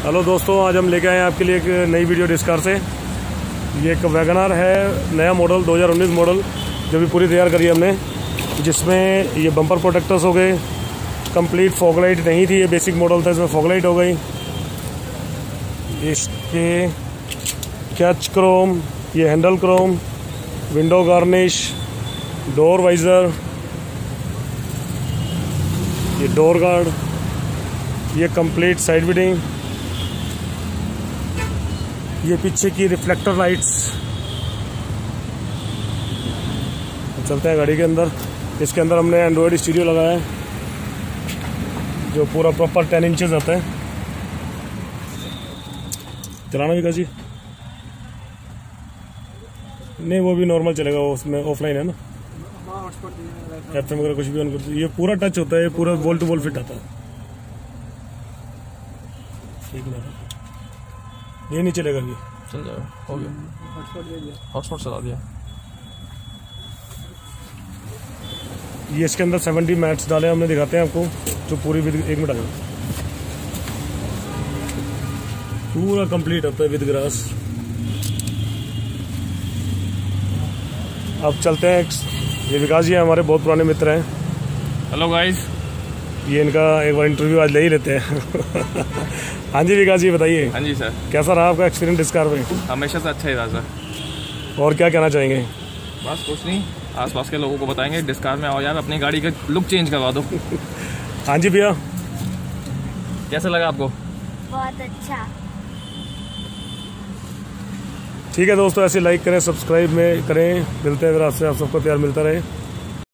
Hello दोस्तों, आज हम लेके आए हैं आपके लिए एक नई वीडियो डिस्कार से। ये एक वैगनार है, नया मॉडल 2019 मॉडल, जो भी पूरी तैयार करी हमने। जिसमें ये बम्पर प्रोटेक्टर्स हो गए, कंप्लीट फॉगलाइट नहीं थी, ये बेसिक मॉडल था, इसमें फॉगलाइट हो गई। इसके कैच क्रोम, ये handle chrome, window garnish, door visor, ये डोर गार्ड, ये कंप्लीट साइड बिडिंग ये पीछे की रिफ्लेक्टर लाइट्स चलते हैं गाड़ी के अंदर। इसके अंदर हमने एंड्रॉयड स्टूडियो लगाया है, जो पूरा प्रॉपर टेन इंचेस आता है। चलाना भी जी नहीं, वो भी नॉर्मल चलेगा उसमें ऑफलाइन है ना। एफ़ वगैरह कुछ भी ऑन कर ये पूरा टच होता है, ये पूरा वोल टू वोल फिट आता है। ठीक है। ये नहीं चलेगा अभी चल जाएगा हो गया। हॉटस्पॉट चला दिया। ये इसके अंदर 70 मैट्स डाले हमने दिखाते हैं आपको जो पूरी विद एक मिनट आ जाओ। पूरा कंप्लीट होता है विद ग्रास अब चलते हैं ये विकास जी हमारे बहुत पुराने मित्र हैं। हेलो गाइस ये इनका एक बार इंटरव्यू आज ले ही लेते हैं। हाँ जी विकास जी बताइए। हाँ जी सर। कैसा रहा आपका एक्सपीरियंस डिस्कार में हमेशा से अच्छा ही रहा सर। और क्या कहना चाहेंगे? बस कुछ नहीं आसपास के लोगों को बताएँगे डिस्कार में आओ यार अपनी गाड़ी का लुक चेंज करवा दो। हाँ जी भैया। कैसा लगा आपको? बहुत अच्छा। ठीक है दोस्तों ऐसे लाइक करें सब्सक्राइब में करें। मिलते हैं फिर आपसे आप सबको प्यार मिलता रहे।